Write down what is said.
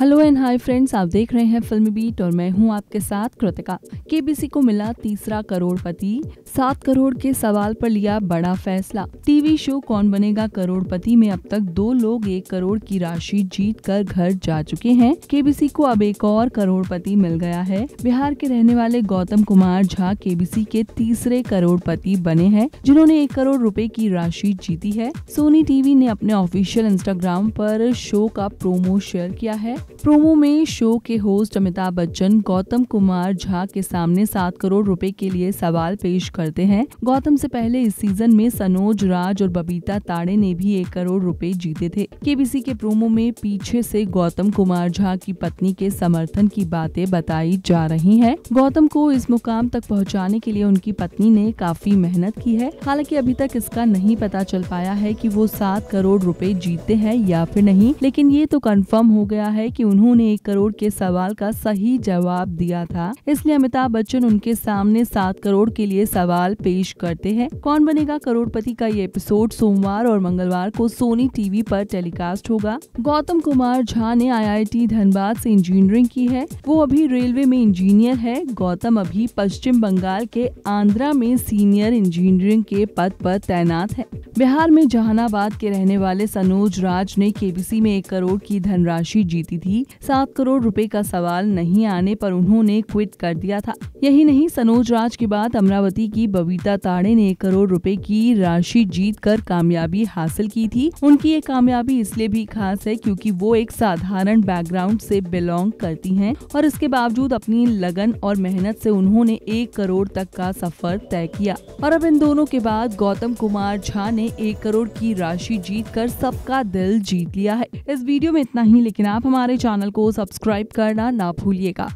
Hello and hi friends आप देख रहे हैं फ़िल्म बीट और मैं हूँ आपके साथ कृतिका। केबीसी को मिला तीसरा करोड़पति। सात करोड़ के सवाल पर लिया बड़ा फैसला। टीवी शो कौन बनेगा करोड़पति में अब तक दो लोग एक करोड़ की राशि जीत कर घर जा चुके हैं। केबीसी को अब एक और करोड़पति मिल गया है। बिहार के रहने वाले गौतम कुमार झा केबीसी के तीसरे करोड़पति बने हैं, जिन्होंने एक करोड़ रूपए की राशि जीती है। सोनी टीवी ने अपने ऑफिशियल इंस्टाग्राम पर शो का प्रोमो शेयर किया है। प्रोमो में शो के होस्ट अमिताभ बच्चन, गौतम कुमार झा के सामने सात करोड़ रुपए के लिए सवाल पेश करते हैं। गौतम से पहले इस सीज़न में सनोज, राज और बबीता ताड़े ने भी एक करोड़ रुपए जीते थे। केबीसी के प्रोमो में पीछे से गौतम कुमार झा की पत्नी के समर्थन की बातें बताई जा रही है। गौतम को इस मुकाम तक पहुँचाने के लिए उनकी पत्नी ने काफ़ी मेहनत की है। हालाँकि अभी तक इसका नहीं पता चल पाया है की वो सात करोड़ रूपए जीतते हैं या फिर नहीं, लेकिन ये तो कन्फर्म हो गया है कि उन्होंने एक करोड़ के सवाल का सही जवाब दिया था। इसलिए अमिताभ बच्चन उनके सामने सात करोड़ के लिए सवाल पेश करते हैं। कौन बनेगा करोड़पति का ये एपिसोड सोमवार और मंगलवार को सोनी टीवी पर टेलीकास्ट होगा? गौतम कुमार झा ने आईआईटी धनबाद से इंजीनियरिंग की है। वो अभी रेलवे में इंजीनियर है। गौतम अभी पश्चिम बंगाल के आंध्रा में सीनियर इंजीनियरिंग के पद पर तैनात है। बिहार में जहानाबाद के रहने वाले सनोज राज ने केबीसी में एक करोड़ की धनराशि जीती थी। सात करोड़ रुपए का सवाल नहीं आने पर उन्होंने क्विट कर दिया था। यही नहीं, सनोज राज के बाद अमरावती की बबीता ताड़े ने एक करोड़ रुपए की राशि जीत कर कामयाबी हासिल की थी। उनकी ये कामयाबी इसलिए भी खास है क्योंकि वो एक साधारण बैकग्राउंड से बिलोंग करती हैं और इसके बावजूद अपनी लगन और मेहनत से उन्होंने एक करोड़ तक का सफ़र तय किया। और अब इन दोनों के बाद गौतम कुमार झा ने एक करोड़ की राशि जीत कर सबका दिल जीत लिया है। इस वीडियो में इतना ही, लेकिन आप हमारे चैनल को सब्सक्राइब करना ना भूलिएगा।